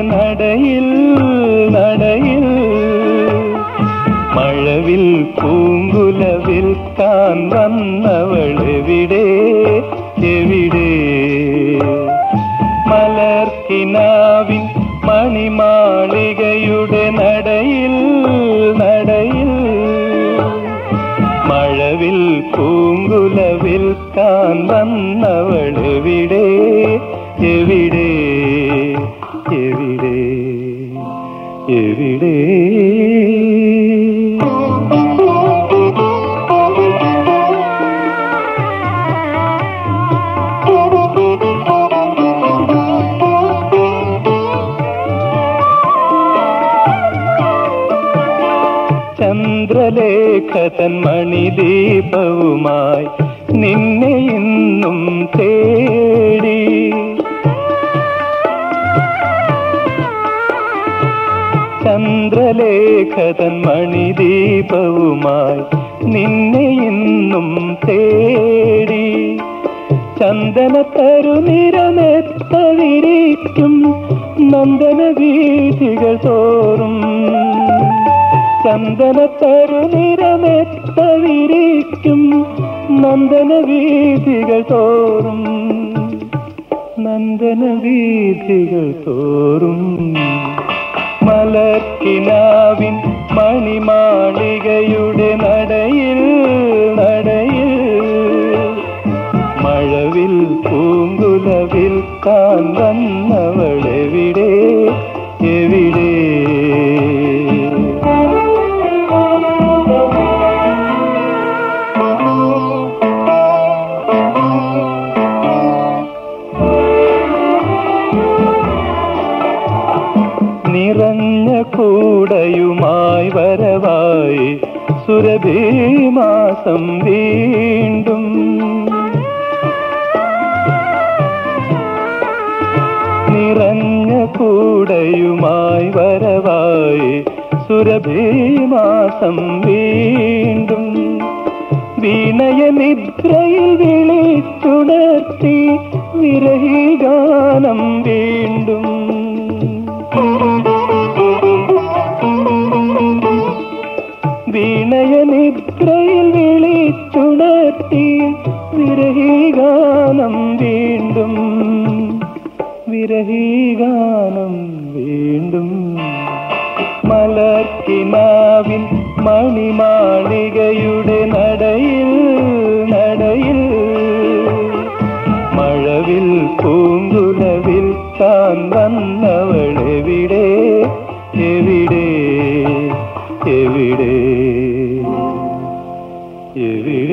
നടയിൽ നടയിൽ. മഴവിൽ പൂങ്കുലവിൽ താൻ വന്നവളെവിടെ? എവിടെ? മലർക്കിനാവിൻ മണിമാളികയുടെ നടയിൽ നടയിൽ. മഴവിൽ പൂങ്കുലവിൽ താൻ വന്നവളെവിടെ എവിടെ? ചന്ദ്രലേഖതൻ മണിദീപവുമായി നിന്നെ ഇന്നും തേടി. ചന്ദ്രലേഖതൻ മണിദീപവുമായി നിന്നെ ഇന്നും തേടി. ചന്ദന തരുനിരമെത്ത വിരിക്കും നന്ദന വീഥികൾ തോറും. ചന്ദന തരുനിരമെത്ത വിരിക്കും നന്ദന വീഥികൾ തോറും. നന്ദന വീഥികൾ തോറും. മലർക്കിനാവിൻ മണിമാളികയുടെ നടയിൽ നടയിൽ. മഴവിൽ പൂങ്കുലവിൽ വിൽക്കാൻ കൂടയുമായി വരവായി സുരഭീമാസം വീണ്ടും. നിറഞ്ഞ കൂടയുമായി വരവായി സുരഭീമാസം വീണ്ടും. വീണയ നിദ്രയിൽ വിളിച്ചുണർത്തി വിരഹി ഗാനം വീണ്ടും. നിദ്രയിൽ വിളിച്ചുണർത്തി വിരഹീഗാനം വീണ്ടും വിരഹീഗാനം വീണ്ടും. മലർക്കിനാവിൻ മണിമാളികയുടെ നടയിൽ നടയിൽ. മഴവിൽ പൂങ്കുലവിൽ താൻ വന്നവളെവിടെ? എവിടെ? എവിടെ? എവിടെ